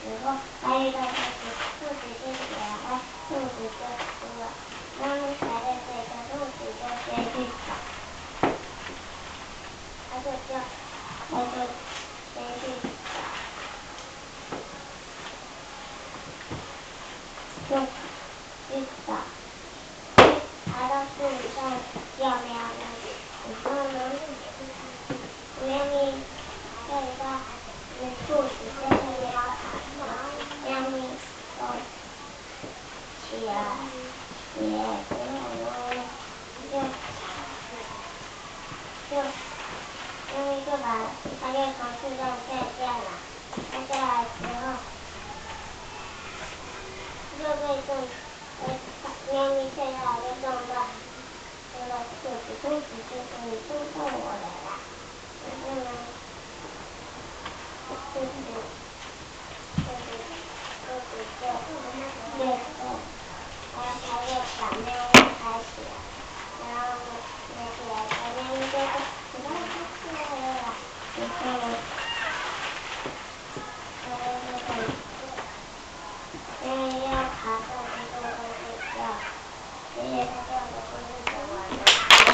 时候，他遇到兔子，兔子就起来，它兔子就哭了。妈妈还在睡觉，兔子就先去找，它就叫，他就先去找，就去找，爬到树上叫喵咪，然后呢，喵咪看到那兔子在那边爬，喵咪就就就就把它就从树上掉下来，掉下来之后，就被撞，呃，喵咪掉下来就撞到撞到兔子，兔子就说你撞到我了，爷爷要爬上去，爸爸睡觉。爷爷在叫我，妈妈在外了。